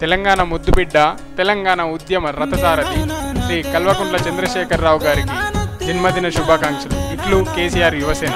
తెలంగాణ ముద్దుబిడ్డ తెలంగాణ ఉద్యమ రథసారథి శ్రీ కల్వకుంట్ల చంద్రశేఖరరావు గారికి జన్మదిన శుభాకాంక్షలు. ఇట్లు కేసీఆర్ యువసేన.